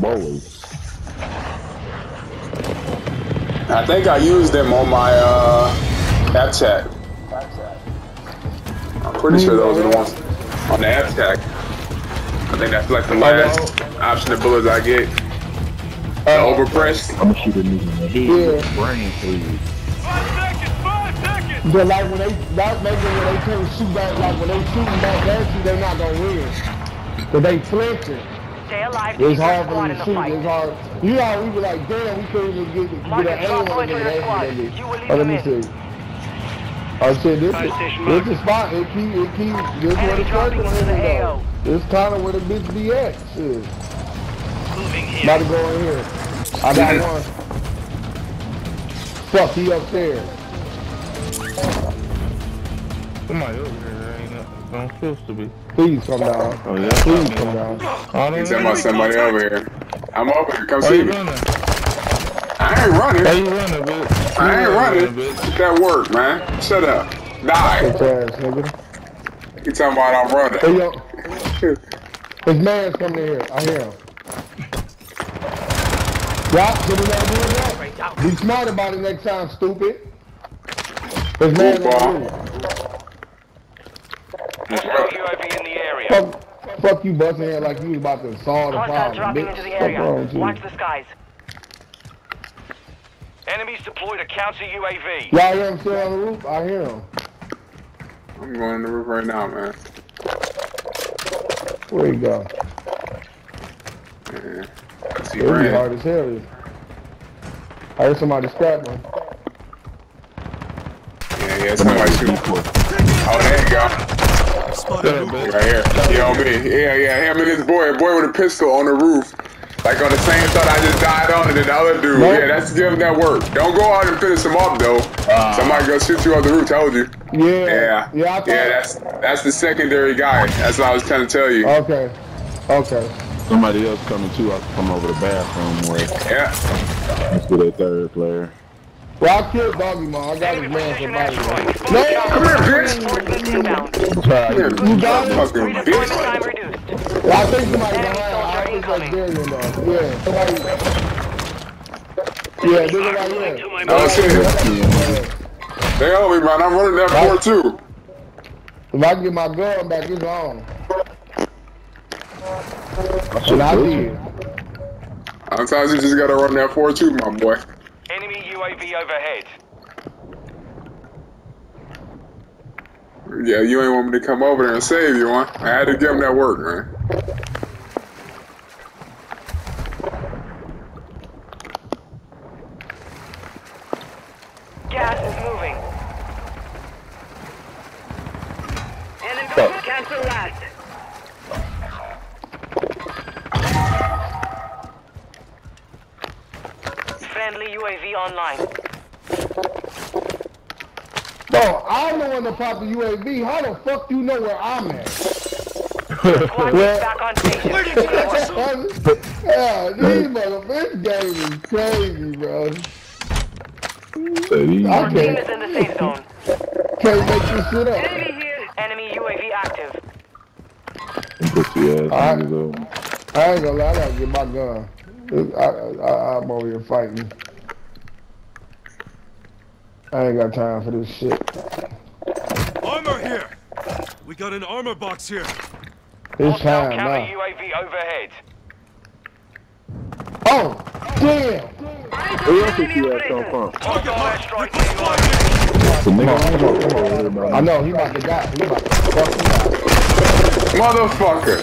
boys. I think I used them on my uh, app chat. I'm pretty sure those are the ones on the app chat. I think that's like the last option of bullets I get. The overpress. I'm gonna shoot a nigga in the head with Yeah. brain freeze. But like when they, that maybe when they can't shoot back, like when they shooting back at you, they're not gonna win. But they flinching. Stay alive to keep It's hard for squad them in to shoot. It's fight. hard. You know, we were like, damn, we couldn't even get, get an the aim on point it. for your squad. You will lead Oh, let me in. see. I said this, Fire is- station this is spot. It keep, it keep, this where the Enemy dropping circle into the is though. This kind of where the bitch be at. Shit. Moving About here. to go in here. I got one. Fuck, he upstairs. Somebody over here that ain't not, don't supposed to be. Please come down. Oh yeah. Please come down. Oh, He's talking about somebody over here. I'm over here. Come Why see me. running? I ain't running. Why you running, bitch? I ain't You running. bitch. That work, man. Shut up. Die. Bitch ass nigga. You talking about I'm running. Hey yo, his man's coming in here. I hear him. Yeah, so we not doing that. Be smart about it next time, stupid. His man's Football. on you. Hostile UAV in the area. Fuck, fuck you busting head like you was about to solve the Hostile problem, dropping bitch. into the area. Watch the skies. Enemies deployed a counter UAV. Y'all hear him still on the roof? I hear him. I'm going on the roof right now, man. Where you go? Yeah. I see It be Rand. hard as hell. I heard somebody scrap one. Yeah, yeah, somebody shooting. Oh, there you go. Yeah, bitch. Right here. You know me. Yeah, yeah. Him and his boy. A boy with a pistol on the roof. Like on the same thought I just died on, and then the other dude. Nope. Yeah, that's give him that work. Don't go out and finish him up though. Ah. Somebody go shoot you off the roof. Told you. Yeah. Yeah. Yeah, I. Yeah, that's that's the secondary guy. That's what I was trying to tell you. Okay. Okay. Somebody else coming too. I can come over the bathroom where Yeah. let's get that third player. Well, I killed Doggy Mom. I got his man precision for body. No, Come here, bitch. Reinforcements inbound. You got it? Fucking Redeployment time bitch. Well, I think somebody Enemy behind. I soldier think that's incoming. Darian though. Yeah. Somebody. Yeah, this is right Moving to here. my Oh mark. shit. They on me, man. I'm running that floor too. If I get my gun back, it's on. I should And I have did. Sometimes you just gotta run that floor too, my boy. UAV overhead. Yeah, you ain't want me to come over there and save you, huh? I had to give him that work, man. Online. Bro, I'm the one that popped the UAV. How the fuck do you know where I'm at? Squad Yeah. back on station. yeah, these motherfuckers game is crazy, bro. Say these Team is in the safe zone. can't make this shit up. Enemy here. Enemy UAV active. pussy ass Alright. niggas. I ain't gonna lie, I gotta get my gun. I, I, I'm over here fighting. I ain't got time for this shit. Armor here! We got an armor box here. It's Hostile time counter now. UAV overhead. Oh, damn! Where else did you ass come from? Hostile airstrike inbound. The nigga I know, come on. I know, he about to die. He about to fuck me up. Motherfucker.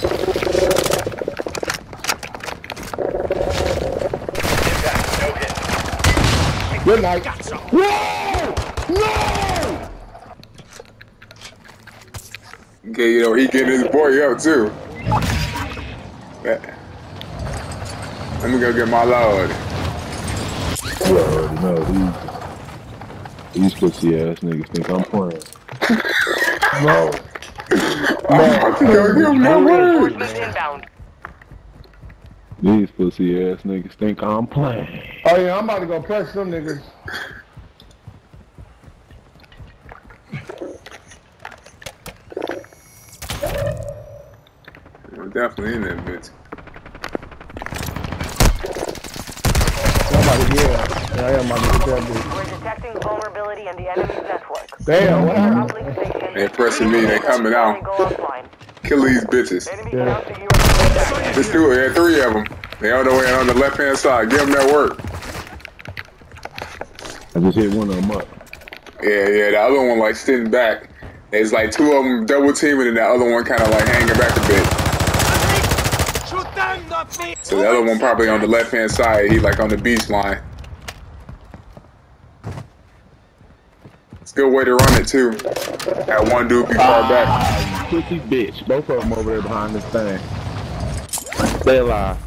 Good night. Whoa! No! Okay, you know, he getting his boy up too. Eh. Let me go get my load. You already know these these pussy ass niggas think I'm playing. No. I'm about to go give him that word. These pussy ass niggas think I'm playing. Oh yeah, I'm about to go press them niggas. Definitely in that bitch. about to get. Yeah, I am about to get that bitch. We're detecting vulnerability in the enemy's network. Damn, what happened? Uplink station. They pressing me, They're coming out. Kill these bitches. Enemy Yeah. counter Let's do it. There are three of them. They on the way on the left hand side. Give them that work. I just hit one of them up. Yeah, yeah. The other one like sitting back. There's like two of them double teaming, and the other one kind of like hanging back a bit. Shoot them, not me! So the other one probably on the left hand side. He like on the beach line. It's a good way to run it too. That one dude be far back. Ah, you pussy bitch. Both of them over there behind this thing. Stay alive.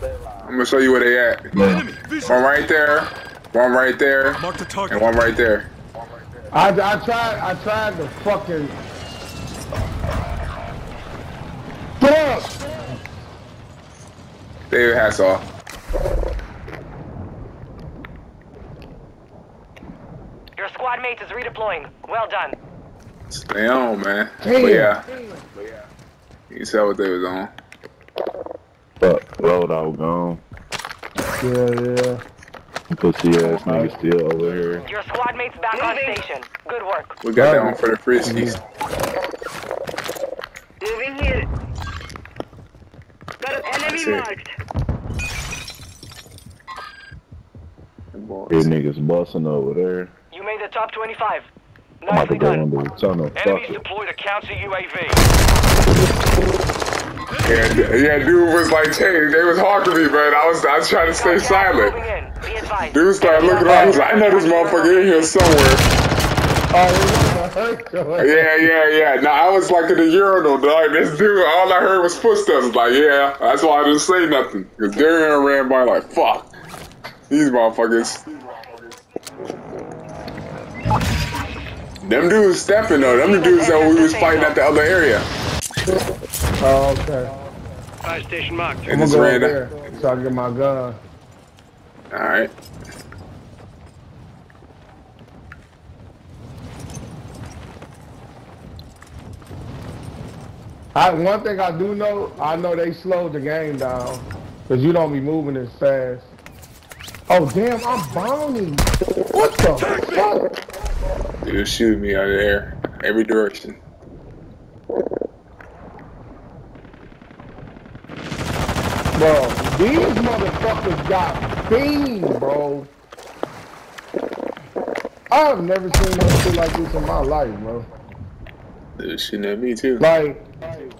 I'm gonna show you where they at. Vision! One right there, one right there, Mark the and one right there. I, I tried, I tried to fucking. Fuck! David Hassaw. Your squad mate is redeploying. Well done. Stay on, man. Damn. But yeah. You can tell what they was on. Fuck. Road out gone. Yeah, yeah. Pussy ass nigga still over here. Your squad mate's back on station. Good work. We got that one for the friskies. Moving here. Got an enemy marked. Here niggas busting over there. You made the top 25. I'm about to go done. under the tunnel. Fuck Enemies it. deployed a counter UAV. Yeah, yeah, dude was like, hey, they was hard to me, man. I was, I was trying to stay silent. Moving in. Dude started looking around. He was like, I know this motherfucker in here somewhere. Oh, Yeah, yeah, yeah. Now I was like in the urinal, dog. This dude, all I heard was footsteps. Like, yeah, that's why I didn't say nothing. Cause Darian ran by like, fuck. These motherfuckers. Them dudes stepping though. Them dudes that we was fighting at the other area. Oh, okay. Fire station marked. They I'm just gonna go ran over up. there so I get my gun. All right. I, one thing I do know, I know they slowed the game down. Cause you don't be moving as fast. Oh damn, I'm bounty. What the fuck? Dude shooting me out of there, every direction. Bro, these motherfuckers got beam, bro. I've never seen no shit like this in my life, bro. Dude shooting at me too. Like, Time's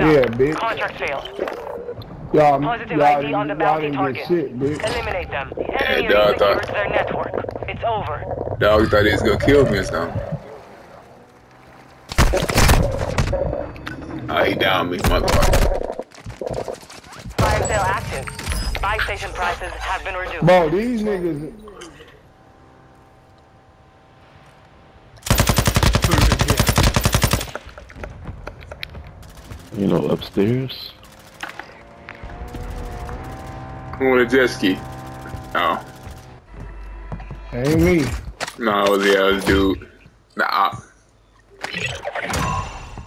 up. Yeah, bitch. Contract failed. y'all, Positive y'all, ID on the y'all bounty didn't target. shit, bitch. Eliminate them. The enemy dog, resecured dog. their network. It's over. Dog thought he was gonna kill me or something. Oh, he down me, motherfucker. Fire sale active. Buy station prices have been reduced. Bro, these niggas, You know, upstairs. Who want a jet ski? Oh. ain't me. No, it was, the it was dude. Nah.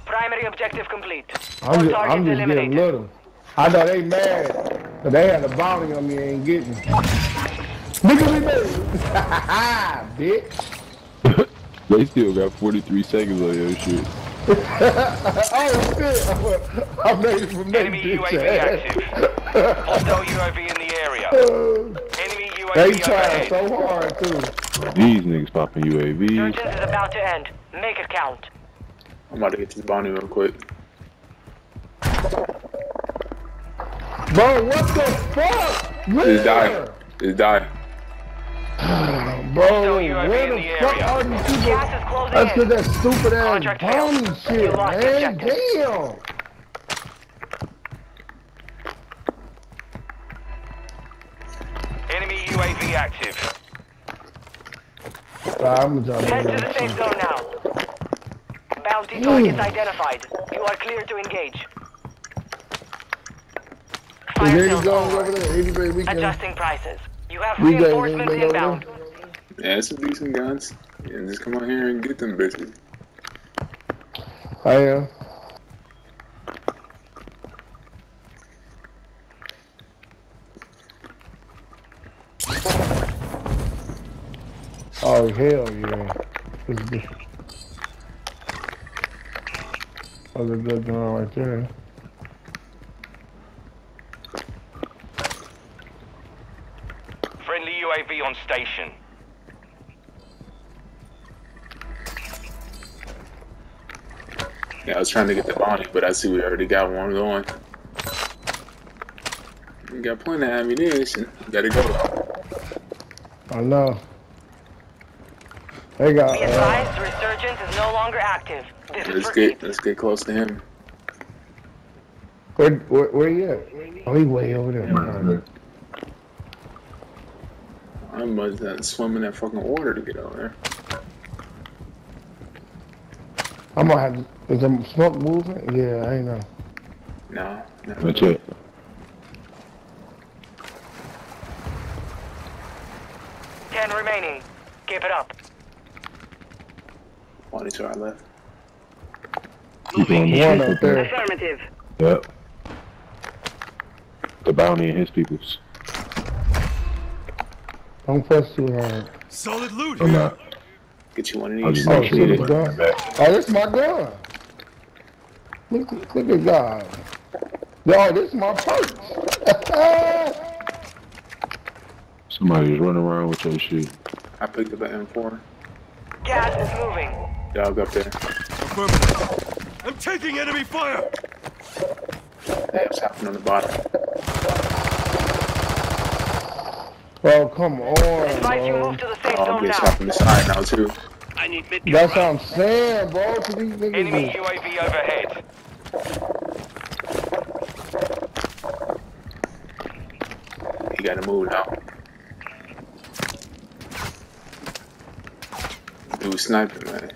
Primary objective complete. I'm just, I'm just getting little. I know they mad, but they had a bounty on me and ain't getting. Nigga, we made it. Bitch. They still got 43 seconds on your shit. Oh shit! I made it from that Enemy bitch UAV active. Hostile UAV in the area. Enemy They UAV tried overhead. so hard too. These niggas popping UAVs. Surgeons is about to end. Make it count. I'm about to get this bounty real quick. Bro, what the fuck? Just die. Where? Just die. Bro, where the the fuck area. are these people? Gas That's because that stupid ass Contract bounty shit, man. Damn. Enemy UAV active. Alright, I'm gonna Head to to the safe zone now. Bounty targets identified. You are clear to engage. Fire there any sales guns over over. there? Anybody we can... Adjusting prices. You have We got reinforcements anything over inbound. Yeah, some decent guns. Yeah, just come out here and get them bitches. I am. Oh hell yeah! This is good. Oh, there's that gun right there. Friendly UAV on station. Yeah, I was trying to get the bounty, but I see we already got one going. We got plenty of ammunition. Gotta go. I know. They got. Be Uh, advised, the resurgence is no longer active. This is Let's get let's get close to him. where, where, where you at? Oh, he way over there. I must have to swim in that fucking water to get over there. I'm gonna have. Is the smoke moving? Yeah, I ain't know. No, no. That's it. ten remaining. Keep it up. Only to our left. Keep on the One up there. Affirmative. Yep. The bounty and his peoples. Don't press too hard. Solid loot I'm here. not. Get you one of I'll these. just Oh, make sure shit, you it's put done. it back. Oh, this is my gun. Look, look at God. Yo, this is my purse. Somebody's running around with your shit. I picked up an M4. Gas is moving. Dog up there. Affirmative. I'm taking enemy fire. Hey, what's happening on the bottom? Bro, come on, Advise you move to the safe Oh, I'm zone getting now. shot from the side now too. I need mid That's what I'm saying, bro. To these niggas. Enemy niggas. UAV overhead. He gotta move now. Dude sniping, man.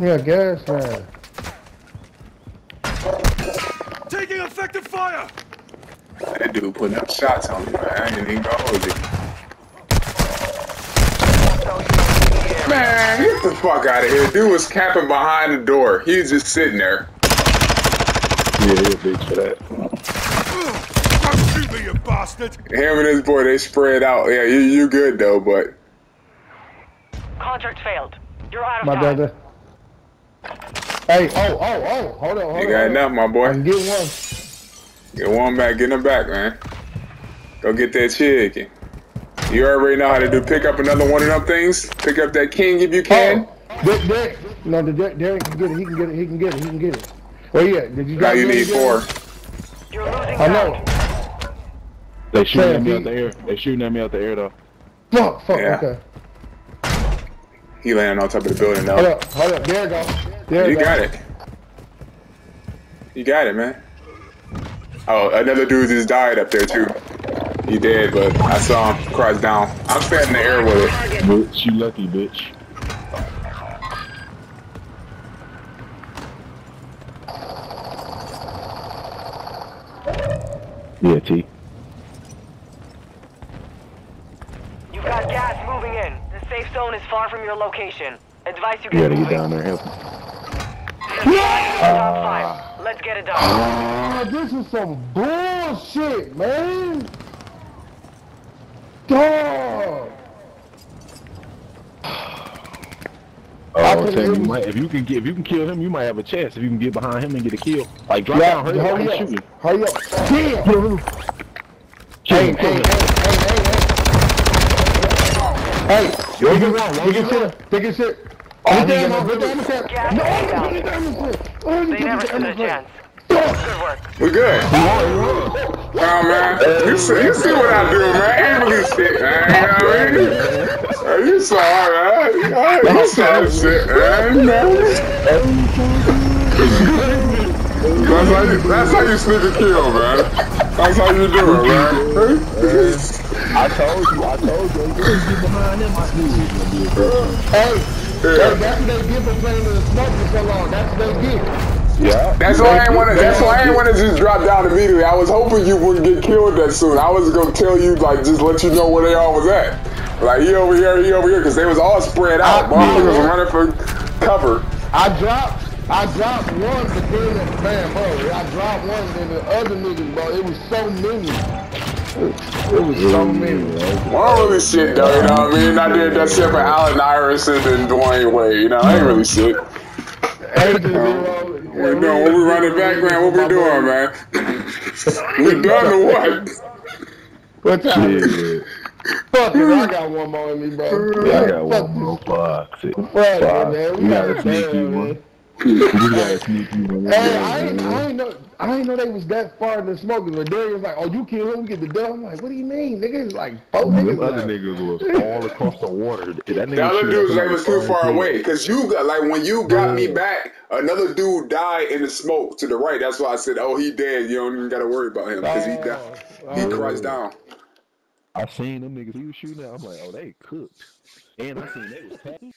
Yeah, gas man. Dude putting up shots on me, man. I ain't even gonna it. Man, get the fuck out of here. Dude was capping behind the door. He was just sitting there. Yeah, he a bitch for that. Don't shoot me, you bastard. Him and his boy, they spread out. Yeah, you you good though, but Contract failed. You're out of My time. brother. Hey, oh, oh, oh, hold on, hold you on. got enough, on. my I boy. can get one. Get one back, get him back, man. Go get that chicken. You already know how to do. Pick up another one of them things. Pick up that king if you oh, can. Oh, Derek, Derek, no, the Derek, Derek can get it. He can get it. He can get it. He can get it. Where you at? Did you Now you need again? four. You're losing I know. ground. They shooting at me Sam, out the air. They shooting at me out the air though. Fuck, fuck. Yeah. Okay. He laying on top of the building now. Hold up, hold up. There you go. There You go. got it. You got it, man. Oh, another dude just died up there too. He dead, but I saw him cross down. I'm staying in the air with it. Bitch, you lucky bitch. Yeah, T. You've got gas moving in. The safe zone is far from your location. Advice you You get gotta get down there and help. him. Top five. Let's get it done. Ah, this is some bullshit, man. Dog. Oh, I I'm couldn't you, might, if you can get, if you can kill him, you might have a chance. If you can get behind him and get a kill, like drop Yeah, down, hurry up, hurry I'm up. shooting. Hurry up. Damn. Kill Hey, him, hey, kill hey, him. hey, hey, hey. Yo, Hey, you you wrong, Take you your wrong. shit. Take your shit. Oh, Put he down, gonna put do down the shit. Gas No, inbound. put down the shit. Oh, They never it down stood a chance. shit. Good work. We good. Nah, man. You see, you see what I do, man. I ain't shit, man. You know what I mean? Oh, you saw, man. Oh, you saw the shit, man. That's how you, that's how you sneak a kill, man. That's how you do it, man. I told you, I told you, you get behind him. I knew he was gonna be a bitch. Yeah. that's what they get for playing in the smoke for so long. That's what they get. Yeah. That's why I ain't want to. That's why I ain't want to just drop down immediately. I was hoping you wouldn't get killed that soon. I was gonna tell you like just let you know where they all was at. Like he over here, he over here, because they was all spread out. I- Motherfuckers was running for cover. I dropped, I dropped one, but then, man, bro, I dropped one, and the other niggas, bro, it was so many. It was so mm, many. Well, I don't really shit though, you know what I mean? I did that shit for Allen Iverson and Dwyane Wade, you know, I ain't really shit. Agent Zero. What we doing? What we running back, man? What we doing, man? we done or what? What time? Yeah. Fuck it, I got one more in me, bro. I got fuck one more fuck. Fuck. Fuck it, man. We We got got a a sneaky one. We got a sneaky one. Hey, I ain't, I ain't know, I ain't know they was that far in the smoking. But Darius was like, "Oh, you kill him, we get the dub." I'm like, "What do you mean, nigga?" It's like four Them niggas. other left. niggas was all across the water. That nigga The other shoot dudes, they like was too far away. Cause you got, like, when you got me back, another dude died in the smoke to the right. That's why I said, oh, he dead. You don't even gotta worry about him. Cause he oh, died. He Oh, cries down. I seen them niggas he was shooting at. I'm like, oh, they cooked. And I seen they was tapping.